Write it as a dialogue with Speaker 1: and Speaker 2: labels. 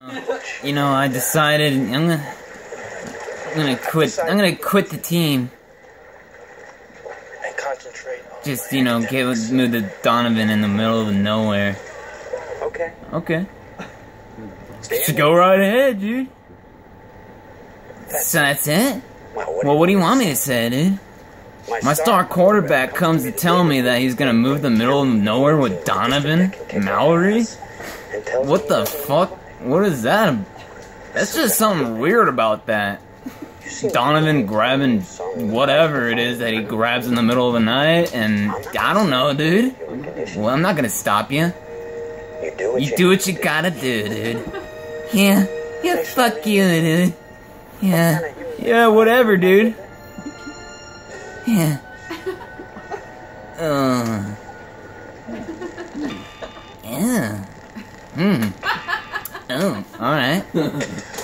Speaker 1: You know, I decided I'm gonna, I'm gonna quit. I'm gonna quit the team.
Speaker 2: And concentrate
Speaker 1: Just you know, get with move the Donovan in the middle of nowhere.
Speaker 2: Okay.
Speaker 1: Okay, just go right ahead, dude. So that's it.
Speaker 2: Well,
Speaker 1: Well, what do you want me to say, dude? My star quarterback comes to tell me that he's gonna move the middle of nowhere with Donovan Mallory. What the fuck? What is that? That's just something weird about that. Donovan grabbing whatever it is that he grabs in the middle of the night, and I don't know, dude. Well, I'm not gonna stop you. You do what You gotta do, dude. Yeah, yeah, fuck you, dude. Yeah, yeah, whatever, dude. Yeah. Uh. Yeah. Hmm. Oh, alright.